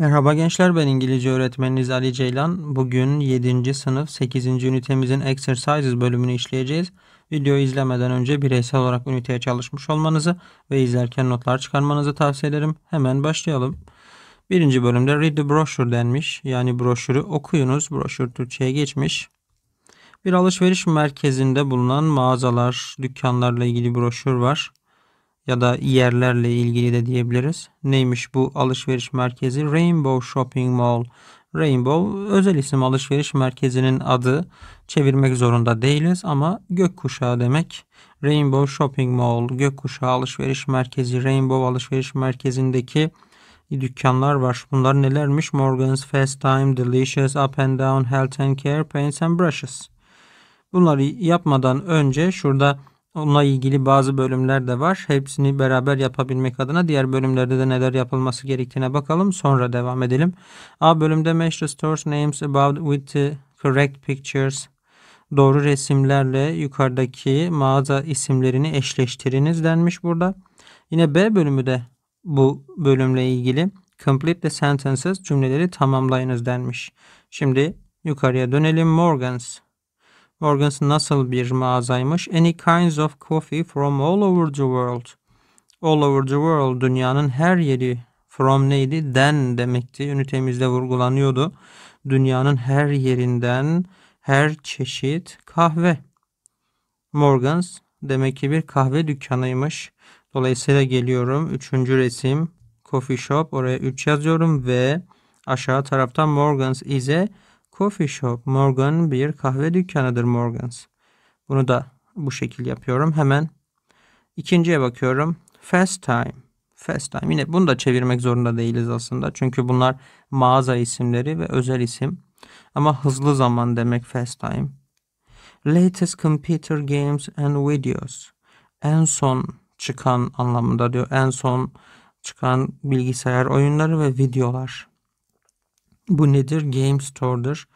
Merhaba gençler ben İngilizce öğretmeniniz Ali Ceylan. Bugün 7. sınıf 8. ünitemizin Exercises bölümünü işleyeceğiz. Videoyu izlemeden önce bireysel olarak üniteye çalışmış olmanızı ve izlerken notlar çıkarmanızı tavsiye ederim. Hemen başlayalım. Birinci bölümde read the brochure denmiş. Yani broşürü okuyunuz. Broşür Türkçe'ye geçmiş. Bir alışveriş merkezinde bulunan mağazalar, dükkanlarla ilgili broşür var ya da yerlerle ilgili de diyebiliriz. Neymiş bu alışveriş merkezi? Rainbow Shopping Mall. Rainbow özel isim alışveriş merkezinin adı. Çevirmek zorunda değiliz ama gökkuşağı demek. Rainbow Shopping Mall, gökkuşağı alışveriş merkezi, Rainbow alışveriş merkezindeki dükkanlar var. Bunlar nelermiş? Morgan's Fast Time, Delicious, Up and Down, Health and Care, Paints and Brushes. Bunları yapmadan önce şurada Onunla ilgili bazı bölümler de var. Hepsini beraber yapabilmek adına diğer bölümlerde de neler yapılması gerektiğine bakalım. Sonra devam edelim. A bölümde match the stores names about with the correct pictures. Doğru resimlerle yukarıdaki mağaza isimlerini eşleştiriniz denmiş burada. Yine B bölümü de bu bölümle ilgili complete the sentences cümleleri tamamlayınız denmiş. Şimdi yukarıya dönelim. Morgan's Morgans nasıl bir mağazaymış? Any kinds of coffee from all over the world. All over the world dünyanın her yeri. From neydi? Den demekti. Ünitemizde vurgulanıyordu. Dünyanın her yerinden her çeşit kahve. Morgans demek ki bir kahve dükkanıymış. Dolayısıyla geliyorum. Üçüncü resim. Coffee shop. Oraya 3 yazıyorum ve aşağı tarafta Morgans is a Coffee shop. Morgan bir kahve dükkanıdır Morgans. Bunu da bu şekil yapıyorum. Hemen ikinciye bakıyorum. Fast time. Fast time. Yine bunu da çevirmek zorunda değiliz aslında. Çünkü bunlar mağaza isimleri ve özel isim. Ama hızlı zaman demek fast time. Latest computer games and videos. En son çıkan anlamında diyor. En son çıkan bilgisayar oyunları ve videolar. Bu nedir? Game Store'dır.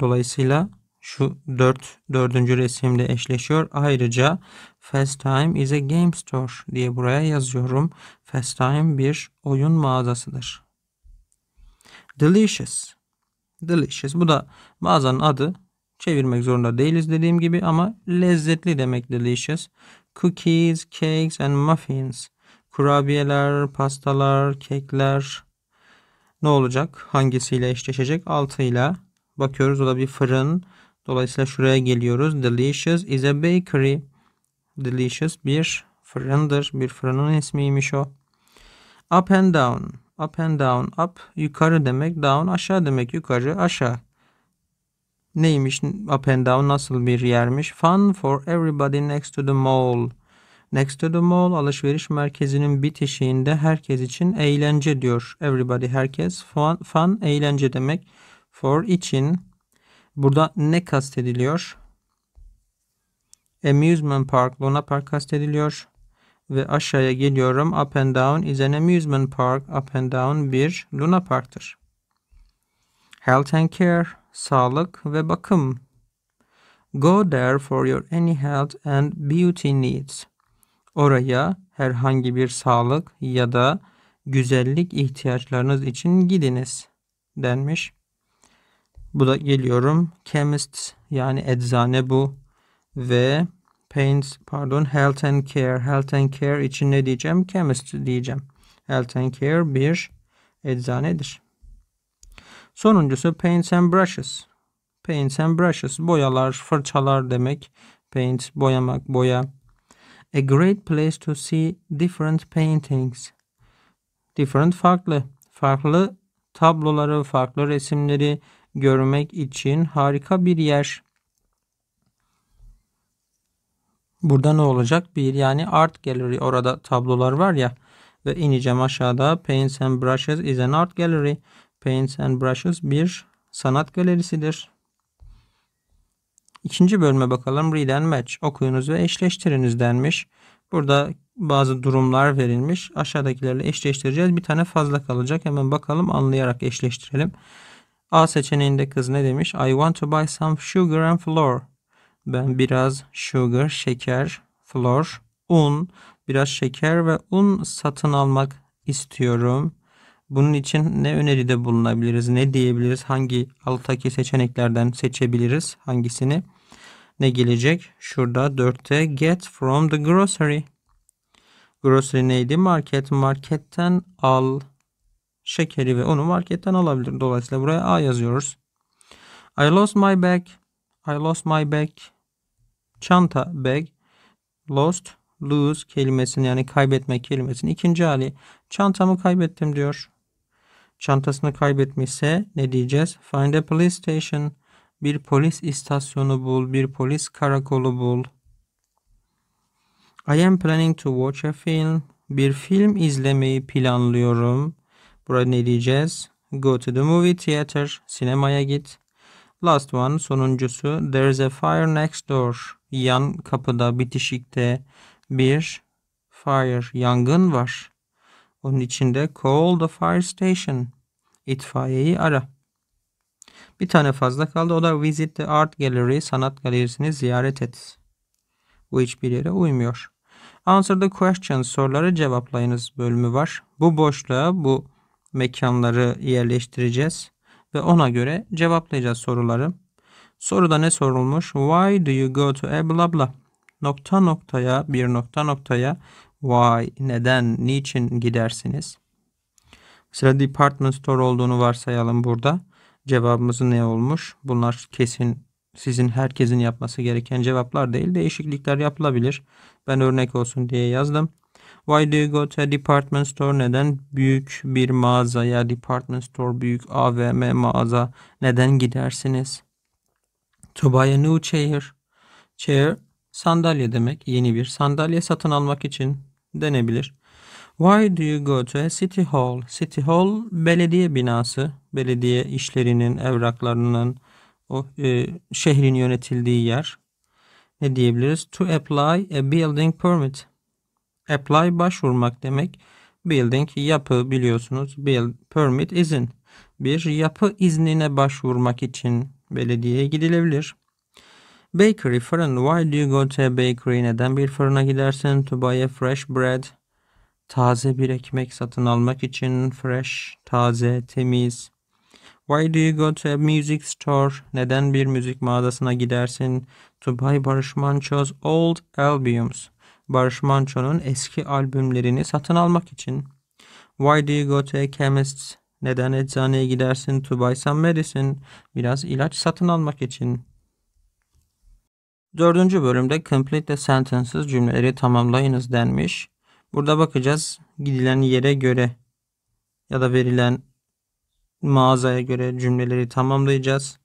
Dolayısıyla şu 4 dördüncü resimde eşleşiyor. Ayrıca Fast Time is a game store diye buraya yazıyorum. Fast Time bir oyun mağazasıdır. Delicious. Delicious. Bu da mağazanın adı. Çevirmek zorunda değiliz dediğim gibi ama lezzetli demek delicious. Cookies, cakes and muffins. Kurabiyeler, pastalar, kekler, ne olacak? Hangisiyle eşleşecek? 6 ile bakıyoruz. O da bir fırın. Dolayısıyla şuraya geliyoruz. Delicious is a bakery. Delicious bir fırındır. Bir fırının ismiymiş o. Up and down. Up and down. Up yukarı demek. Down aşağı demek. Yukarı aşağı. Neymiş up and down nasıl bir yermiş? Fun for everybody next to the mall. Next to the mall alışveriş merkezinin bitişiğinde herkes için eğlence diyor. Everybody herkes. Fun, fun eğlence demek. For için. Burada ne kastediliyor? Amusement Park, Luna Park kastediliyor. Ve aşağıya geliyorum. Up and Down is an amusement park. Up and Down bir Luna Park'tır. Health and Care, sağlık ve bakım. Go there for your any health and beauty needs. Oraya herhangi bir sağlık ya da güzellik ihtiyaçlarınız için gidiniz denmiş. Bu da geliyorum. Chemist yani eczane bu ve pains pardon health and care health and care için ne diyeceğim? Chemist diyeceğim. Health and care bir eczanedir. Sonuncusu paints and brushes. Paints and brushes boyalar, fırçalar demek. Paint boyamak, boya. A great place to see different paintings. Different farklı. Farklı tabloları, farklı resimleri görmek için harika bir yer. Burada ne olacak? Bir yani art gallery. Orada tablolar var ya. Ve ineceğim aşağıda. Paints and Brushes is an art gallery. Paints and Brushes bir sanat galerisidir. İkinci bölüme bakalım. Read and match. Okuyunuz ve eşleştiriniz denmiş. Burada bazı durumlar verilmiş. Aşağıdakilerle eşleştireceğiz. Bir tane fazla kalacak. Hemen bakalım anlayarak eşleştirelim. A seçeneğinde kız ne demiş? I want to buy some sugar and flour. Ben biraz sugar, şeker, flour, un, biraz şeker ve un satın almak istiyorum. Bunun için ne öneride bulunabiliriz? Ne diyebiliriz? Hangi alttaki seçeneklerden seçebiliriz? Hangisini? Ne gelecek? Şurada 4'te get from the grocery. Grocery neydi? Market. Marketten al şekeri ve onu marketten alabilir. Dolayısıyla buraya A yazıyoruz. I lost my bag. I lost my bag. Çanta bag. Lost lose kelimesini yani kaybetmek kelimesinin ikinci hali. Çantamı kaybettim diyor. Çantasını kaybetmişse ne diyeceğiz? Find a police station. Bir polis istasyonu bul, bir polis karakolu bul. I am planning to watch a film. Bir film izlemeyi planlıyorum. Burada ne diyeceğiz? Go to the movie theater. Sinemaya git. Last one sonuncusu. There's a fire next door. Yan kapıda bitişikte bir fire yangın var. Onun içinde call the fire station. İtfaiyeyi ara. Bir tane fazla kaldı. O da visit the art gallery. Sanat galerisini ziyaret et. Bu hiçbir yere uymuyor. Answer the questions. Soruları cevaplayınız bölümü var. Bu boşluğa bu mekanları yerleştireceğiz. Ve ona göre cevaplayacağız soruları. Soruda ne sorulmuş? Why do you go to a blah blah? Nokta noktaya bir nokta noktaya why neden niçin gidersiniz? Mesela department store olduğunu varsayalım burada. Cevabımız ne olmuş? Bunlar kesin sizin herkesin yapması gereken cevaplar değil. Değişiklikler yapılabilir. Ben örnek olsun diye yazdım. Why do you go to a department store? Neden büyük bir mağazaya, department store, büyük AVM mağaza neden gidersiniz? To buy a new chair. Chair sandalye demek. Yeni bir sandalye satın almak için denebilir. Why do you go to a city hall? City hall belediye binası. Belediye işlerinin, evraklarının, o e, şehrin yönetildiği yer. Ne diyebiliriz? To apply a building permit. Apply başvurmak demek. Building yapı biliyorsunuz. Build permit izin. Bir yapı iznine başvurmak için belediyeye gidilebilir. Bakery fırın. Why do you go to a bakery? Neden bir fırına gidersin? To buy a fresh bread. Taze bir ekmek satın almak için fresh, taze, temiz. Why do you go to a music store? Neden bir müzik mağazasına gidersin? To buy Barış Manço's old albums. Barış Manço'nun eski albümlerini satın almak için. Why do you go to a chemist? Neden eczaneye gidersin? To buy some medicine. Biraz ilaç satın almak için. Dördüncü bölümde complete the sentences cümleleri tamamlayınız denmiş. Burada bakacağız gidilen yere göre ya da verilen mağazaya göre cümleleri tamamlayacağız.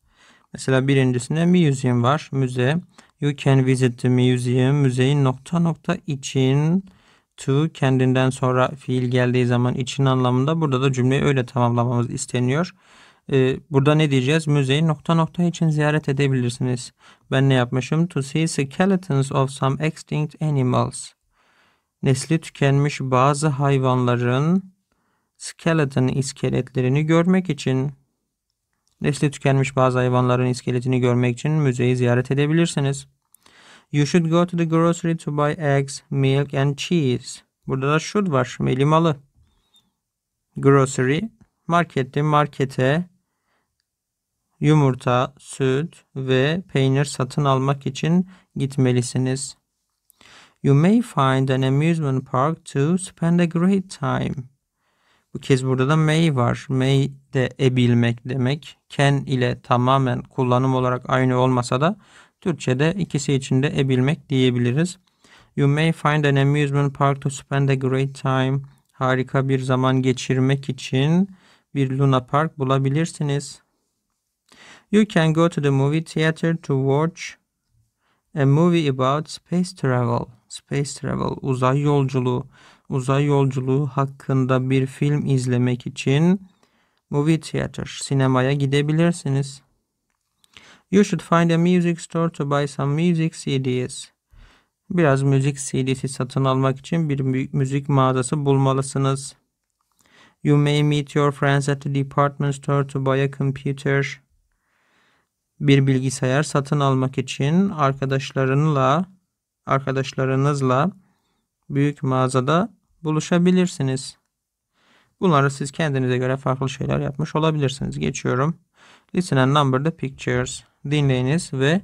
Mesela birincisinde museum var. Müze. You can visit the museum. Müzeyi nokta nokta için to kendinden sonra fiil geldiği zaman için anlamında burada da cümleyi öyle tamamlamamız isteniyor. Ee, burada ne diyeceğiz? Müzeyi nokta nokta için ziyaret edebilirsiniz. Ben ne yapmışım? To see skeletons of some extinct animals. Nesli tükenmiş bazı hayvanların skeleton iskeletlerini görmek için nesli tükenmiş bazı hayvanların iskeletini görmek için müzeyi ziyaret edebilirsiniz. You should go to the grocery to buy eggs, milk and cheese. Burada da should var. Melimalı. Grocery markette markete yumurta, süt ve peynir satın almak için gitmelisiniz. You may find an amusement park to spend a great time. Bu kez burada da may var. May de ebilmek demek. Can ile tamamen kullanım olarak aynı olmasa da Türkçe'de ikisi için de ebilmek diyebiliriz. You may find an amusement park to spend a great time. Harika bir zaman geçirmek için bir Luna Park bulabilirsiniz. You can go to the movie theater to watch a movie about space travel. Space travel, uzay yolculuğu. Uzay yolculuğu hakkında bir film izlemek için movie theater, sinemaya gidebilirsiniz. You should find a music store to buy some music CDs. Biraz müzik CD'si satın almak için bir müzik mağazası bulmalısınız. You may meet your friends at the department store to buy a computer. Bir bilgisayar satın almak için arkadaşlarınla arkadaşlarınızla büyük mağazada buluşabilirsiniz. Bunları siz kendinize göre farklı şeyler yapmış olabilirsiniz. Geçiyorum. Listen and number the pictures. Dinleyiniz ve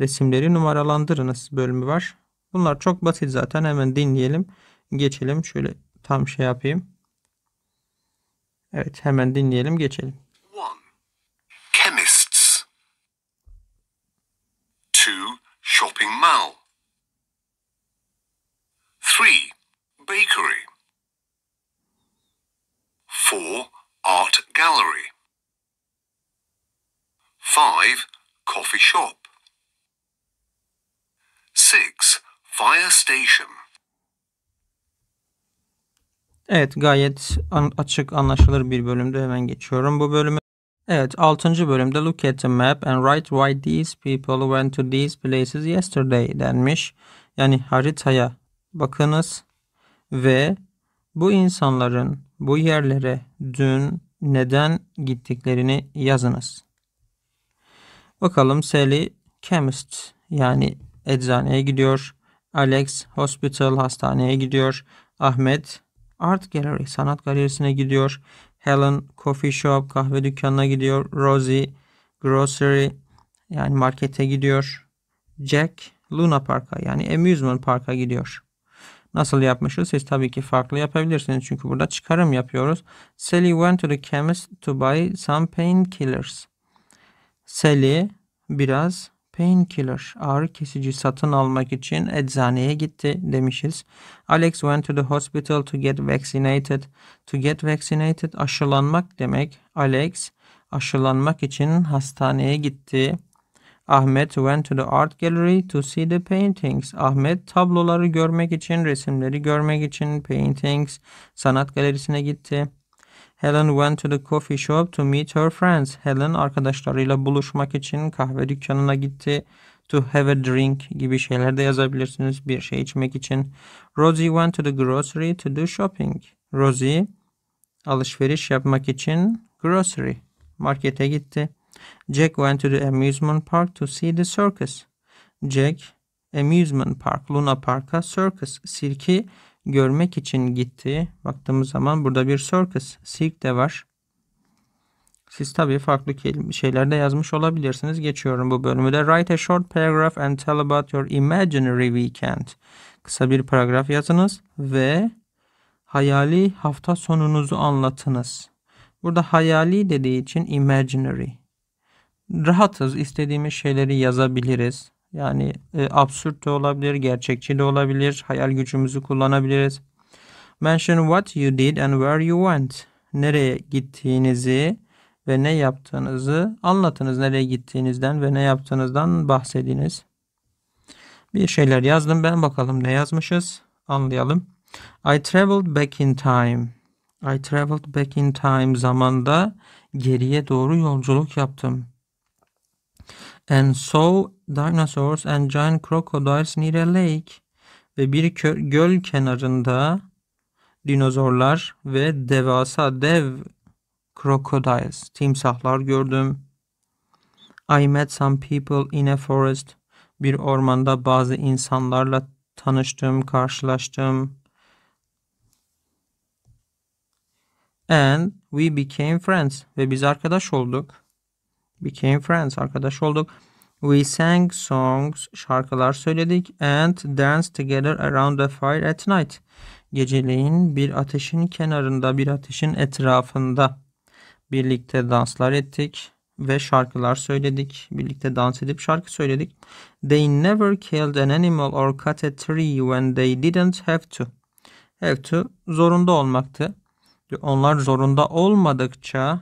resimleri numaralandırınız bölümü var. Bunlar çok basit zaten. Hemen dinleyelim. Geçelim. Şöyle tam şey yapayım. Evet hemen dinleyelim geçelim. 1. Chemists. 2. Shopping mall. 3. Bakery. 4. Art gallery. 5. Coffee shop. 6. Fire station. Evet gayet an- açık anlaşılır bir bölümde hemen geçiyorum bu bölümü. Evet 6. bölümde look at the map and write why these people went to these places yesterday denmiş. Yani haritaya bakınız ve bu insanların bu yerlere dün neden gittiklerini yazınız. Bakalım Sally chemist yani eczaneye gidiyor. Alex hospital hastaneye gidiyor. Ahmet art gallery sanat galerisine gidiyor. Helen coffee shop kahve dükkanına gidiyor. Rosie grocery yani markete gidiyor. Jack Luna Park'a yani amusement park'a gidiyor. Nasıl yapmışız? Siz tabii ki farklı yapabilirsiniz. Çünkü burada çıkarım yapıyoruz. Sally went to the chemist to buy some painkillers. Sally biraz painkiller, ağrı kesici satın almak için eczaneye gitti demişiz. Alex went to the hospital to get vaccinated. To get vaccinated aşılanmak demek. Alex aşılanmak için hastaneye gitti. Ahmet went to the art gallery to see the paintings. Ahmet tabloları görmek için, resimleri görmek için paintings sanat galerisine gitti. Helen went to the coffee shop to meet her friends. Helen arkadaşlarıyla buluşmak için kahve dükkanına gitti. To have a drink gibi şeyler de yazabilirsiniz. Bir şey içmek için. Rosie went to the grocery to do shopping. Rosie alışveriş yapmak için grocery markete gitti. Jack went to the amusement park to see the circus. Jack amusement park, Luna Park'a circus, sirki görmek için gitti. Baktığımız zaman burada bir circus, sirk de var. Siz tabii farklı şeyler de yazmış olabilirsiniz. Geçiyorum bu bölümü de. Write a short paragraph and tell about your imaginary weekend. Kısa bir paragraf yazınız ve hayali hafta sonunuzu anlatınız. Burada hayali dediği için imaginary. Rahatız. istediğimiz şeyleri yazabiliriz. Yani e, absürt de olabilir, gerçekçi de olabilir. Hayal gücümüzü kullanabiliriz. Mention what you did and where you went. Nereye gittiğinizi ve ne yaptığınızı anlatınız. Nereye gittiğinizden ve ne yaptığınızdan bahsediniz. Bir şeyler yazdım ben bakalım ne yazmışız anlayalım. I traveled back in time. I traveled back in time zamanda geriye doğru yolculuk yaptım. And saw dinosaurs and giant crocodiles near a lake. Ve bir göl kenarında dinozorlar ve devasa dev crocodiles, timsahlar gördüm. I met some people in a forest. Bir ormanda bazı insanlarla tanıştım, karşılaştım. And we became friends. Ve biz arkadaş olduk. Became friends. Arkadaş olduk. We sang songs. Şarkılar söyledik. And danced together around the fire at night. Geceleyin bir ateşin kenarında, bir ateşin etrafında birlikte danslar ettik ve şarkılar söyledik. Birlikte dans edip şarkı söyledik. They never killed an animal or cut a tree when they didn't have to. Have to zorunda olmaktı. Onlar zorunda olmadıkça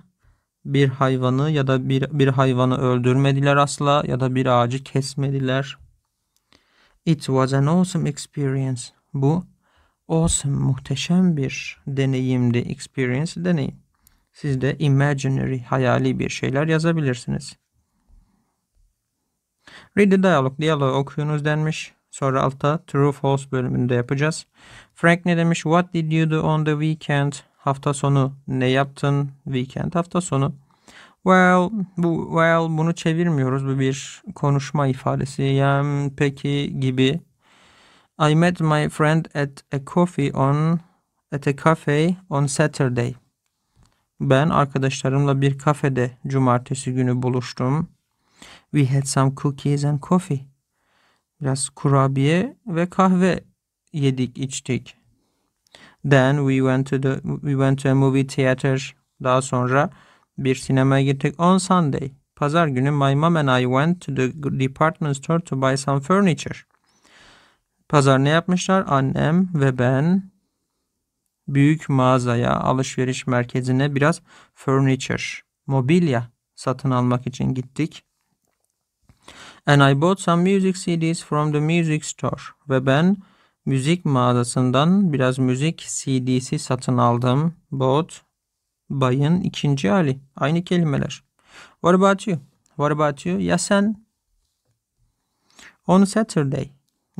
bir hayvanı ya da bir, bir hayvanı öldürmediler asla ya da bir ağacı kesmediler. It was an awesome experience. Bu awesome, muhteşem bir deneyimdi. Experience, deneyim. Siz de imaginary, hayali bir şeyler yazabilirsiniz. Read the dialogue, diyaloğu okuyunuz denmiş. Sonra altta true false bölümünde yapacağız. Frank ne demiş? What did you do on the weekend? Hafta sonu ne yaptın? Weekend hafta sonu. Well, bu well bunu çevirmiyoruz. Bu bir konuşma ifadesi. Yani peki gibi. I met my friend at a coffee on at a cafe on Saturday. Ben arkadaşlarımla bir kafede cumartesi günü buluştum. We had some cookies and coffee. Biraz kurabiye ve kahve yedik, içtik. Then we went to the we went to a movie theater. Daha sonra bir sinemaya gittik on Sunday. Pazar günü my mom and I went to the department store to buy some furniture. Pazar ne yapmışlar? Annem ve ben büyük mağazaya, alışveriş merkezine biraz furniture, mobilya satın almak için gittik. And I bought some music CDs from the music store. Ve ben müzik mağazasından biraz müzik CD'si satın aldım. Bought, buy'ın ikinci hali. Aynı kelimeler. What about you? What about you? Ya sen? On Saturday,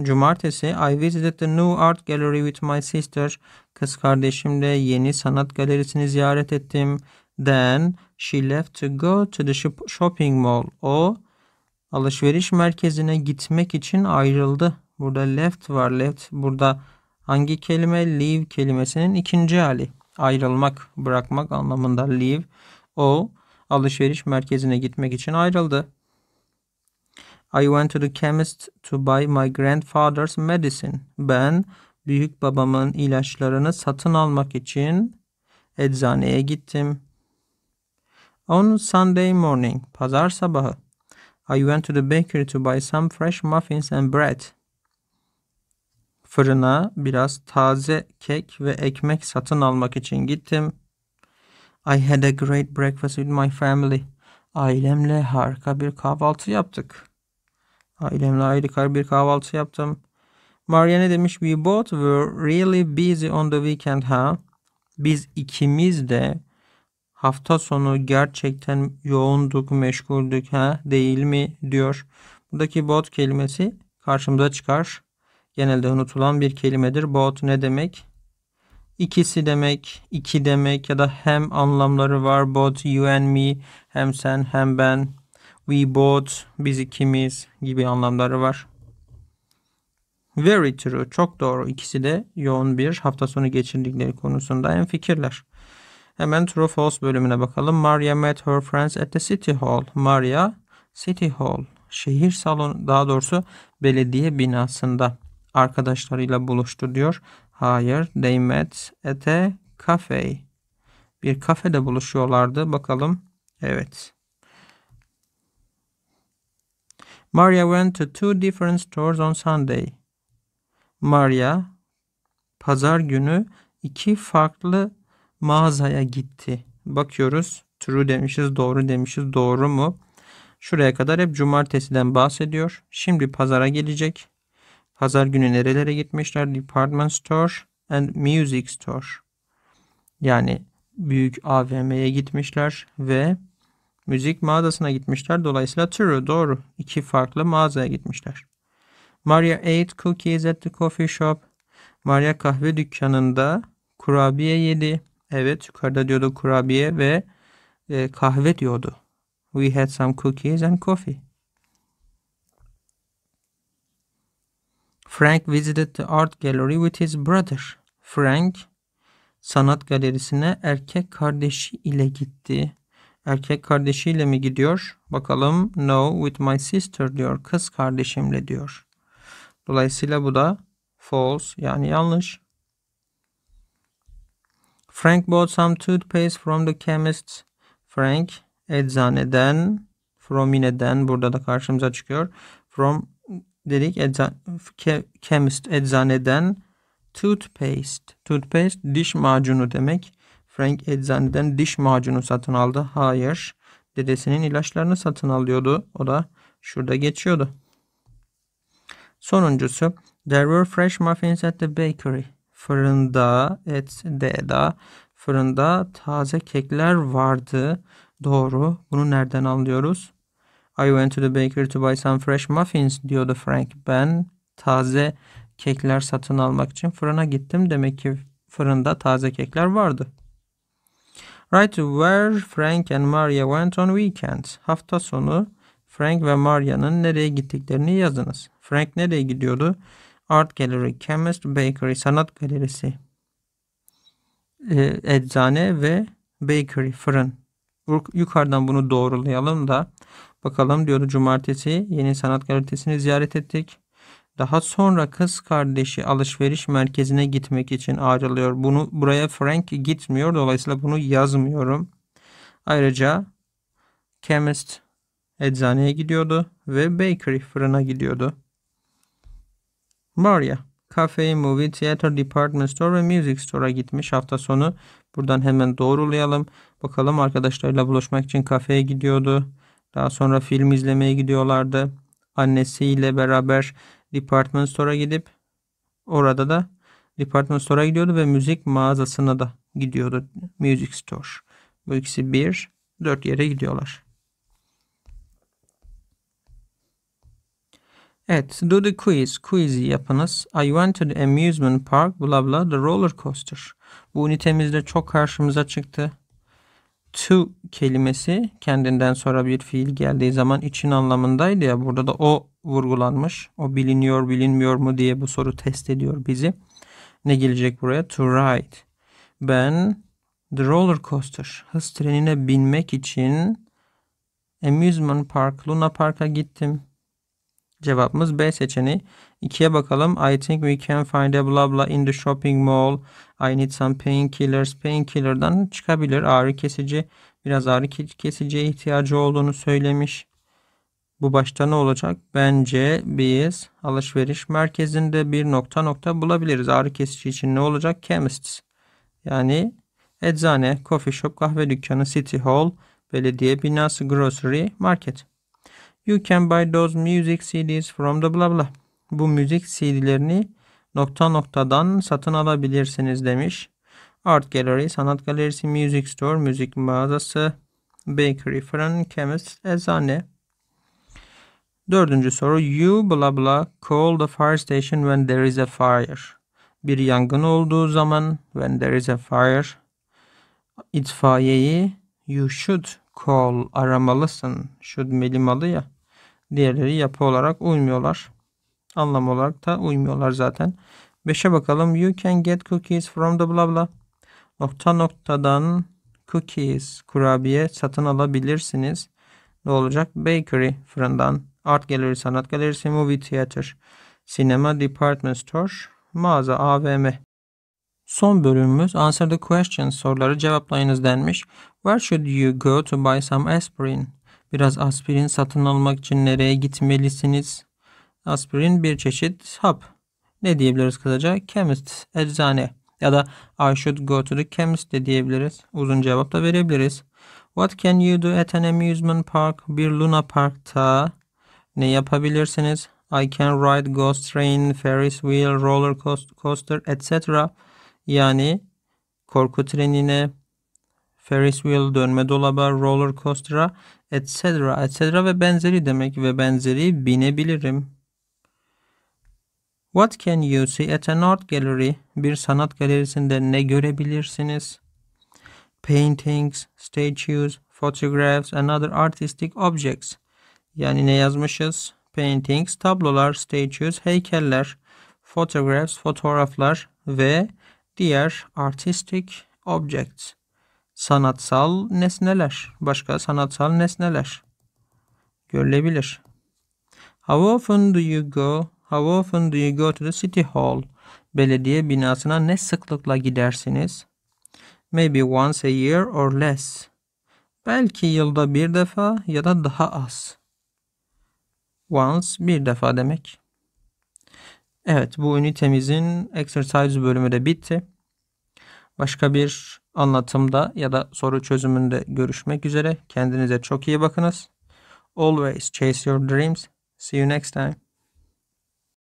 Cumartesi, I visited the new art gallery with my sister. Kız kardeşimle yeni sanat galerisini ziyaret ettim. Then she left to go to the shop- shopping mall. O alışveriş merkezine gitmek için ayrıldı. Burada left var. Left burada hangi kelime? Leave kelimesinin ikinci hali. Ayrılmak, bırakmak anlamında leave. O alışveriş merkezine gitmek için ayrıldı. I went to the chemist to buy my grandfather's medicine. Ben büyük babamın ilaçlarını satın almak için eczaneye gittim. On Sunday morning, pazar sabahı, I went to the bakery to buy some fresh muffins and bread. Fırına biraz taze kek ve ekmek satın almak için gittim. I had a great breakfast with my family. Ailemle harika bir kahvaltı yaptık. Ailemle harika bir kahvaltı yaptım. Maria ne demiş? We both were really busy on the weekend ha. Biz ikimiz de hafta sonu gerçekten yoğunduk, meşguldük ha değil mi diyor. Buradaki both kelimesi karşımıza çıkar. Genelde unutulan bir kelimedir. Both ne demek? İkisi demek, iki demek ya da hem anlamları var. Both you and me, hem sen hem ben. We both, biz ikimiz gibi anlamları var. Very true, çok doğru. İkisi de yoğun bir hafta sonu geçirdikleri konusunda en fikirler. Hemen true false bölümüne bakalım. Maria met her friends at the city hall. Maria city hall, şehir salonu daha doğrusu belediye binasında arkadaşlarıyla buluştu diyor. Hayır, they met at a cafe. Bir kafede buluşuyorlardı. Bakalım. Evet. Maria went to two different stores on Sunday. Maria pazar günü iki farklı mağazaya gitti. Bakıyoruz. True demişiz, doğru demişiz. Doğru mu? Şuraya kadar hep cumartesiden bahsediyor. Şimdi pazara gelecek. Pazar günü nerelere gitmişler? Department store and music store. Yani büyük AVM'ye gitmişler ve müzik mağazasına gitmişler. Dolayısıyla true doğru. İki farklı mağazaya gitmişler. Maria ate cookies at the coffee shop. Maria kahve dükkanında kurabiye yedi. Evet yukarıda diyordu kurabiye ve e, kahve diyordu. We had some cookies and coffee. Frank visited the art gallery with his brother. Frank sanat galerisine erkek kardeşi ile gitti. Erkek kardeşiyle mi gidiyor? Bakalım. No, with my sister diyor. Kız kardeşimle diyor. Dolayısıyla bu da false yani yanlış. Frank bought some toothpaste from the chemist. Frank eczaneden from yineden burada da karşımıza çıkıyor. From dedik eczan, ke- chemist eczaneden toothpaste. Toothpaste diş macunu demek. Frank eczaneden diş macunu satın aldı. Hayır. Dedesinin ilaçlarını satın alıyordu. O da şurada geçiyordu. Sonuncusu There were fresh muffins at the bakery. Fırında, et, de'da, fırında taze kekler vardı. Doğru. Bunu nereden anlıyoruz? I went to the bakery to buy some fresh muffins diyordu Frank. Ben taze kekler satın almak için fırına gittim. Demek ki fırında taze kekler vardı. Write where Frank and Maria went on weekend. Hafta sonu Frank ve Maria'nın nereye gittiklerini yazınız. Frank nereye gidiyordu? Art Gallery, Chemist Bakery, Sanat Galerisi, e, Eczane ve Bakery, fırın. Yuk- Yukarıdan bunu doğrulayalım da bakalım diyordu cumartesi yeni sanat galerisini ziyaret ettik. Daha sonra kız kardeşi alışveriş merkezine gitmek için ayrılıyor. Bunu buraya Frank gitmiyor. Dolayısıyla bunu yazmıyorum. Ayrıca chemist eczaneye gidiyordu ve bakery fırına gidiyordu. Maria cafe, movie, theater, department store ve music store'a gitmiş hafta sonu. Buradan hemen doğrulayalım. Bakalım arkadaşlarıyla buluşmak için kafeye gidiyordu. Daha sonra film izlemeye gidiyorlardı. Annesiyle beraber department store'a gidip orada da department store'a gidiyordu ve müzik mağazasına da gidiyordu. Music store. Bu ikisi bir, dört yere gidiyorlar. Evet, do the quiz. Quiz'i yapınız. I went to the amusement park, bla bla, the roller coaster. Bu ünitemizde çok karşımıza çıktı. To kelimesi kendinden sonra bir fiil geldiği zaman için anlamındaydı ya. Burada da o vurgulanmış. O biliniyor bilinmiyor mu diye bu soru test ediyor bizi. Ne gelecek buraya? To ride. Ben the roller coaster hız trenine binmek için amusement park Luna Park'a gittim. Cevabımız B seçeneği. 2'ye bakalım. I think we can find a blah blah in the shopping mall. I need some painkillers. Painkiller'dan çıkabilir. Ağrı kesici. Biraz ağrı ke- kesiciye ihtiyacı olduğunu söylemiş. Bu başta ne olacak? Bence biz alışveriş merkezinde bir nokta nokta bulabiliriz. Ağrı kesici için ne olacak? Chemists. Yani eczane, coffee shop, kahve dükkanı, city hall, belediye binası, grocery, market. You can buy those music CDs from the blah blah. Bu müzik CD'lerini nokta noktadan satın alabilirsiniz demiş. Art Gallery, sanat galerisi, music store, müzik mağazası, bakery, fırın, chemist, eczane. Dördüncü soru. You blah blah call the fire station when there is a fire. Bir yangın olduğu zaman when there is a fire itfaiyeyi you should call aramalısın. Should melimalı ya. Diğerleri yapı olarak uymuyorlar. Anlam olarak da uymuyorlar zaten. 5'e bakalım. You can get cookies from the blah blah. Nokta noktadan cookies, kurabiye satın alabilirsiniz. Ne olacak? Bakery, fırından. Art gallery, sanat galerisi, movie theater, sinema, department store, mağaza, AVM. Son bölümümüz Answer the questions soruları cevaplayınız denmiş. Where should you go to buy some aspirin? Biraz aspirin satın almak için nereye gitmelisiniz? Aspirin bir çeşit hap. Ne diyebiliriz kısaca? Chemist, eczane. Ya da I should go to the chemist de diyebiliriz. Uzun cevap da verebiliriz. What can you do at an amusement park? Bir Luna Park'ta ne yapabilirsiniz? I can ride ghost train, ferris wheel, roller coast- coaster, etc. Yani korku trenine, Ferris wheel, dönme dolaba, roller coaster'a, etc. etc. ve benzeri demek ve benzeri binebilirim. What can you see at an art gallery? Bir sanat galerisinde ne görebilirsiniz? Paintings, statues, photographs and other artistic objects. Yani ne yazmışız? Paintings, tablolar, statues, heykeller, photographs, fotoğraflar ve diğer artistic objects. Sanatsal nesneler, başka sanatsal nesneler görülebilir. How often do you go? How often do you go to the city hall? Belediye binasına ne sıklıkla gidersiniz? Maybe once a year or less. Belki yılda bir defa ya da daha az. Once bir defa demek. Evet bu ünitemizin exercise bölümü de bitti. Başka bir anlatımda ya da soru çözümünde görüşmek üzere. Kendinize çok iyi bakınız. Always chase your dreams. See you next time.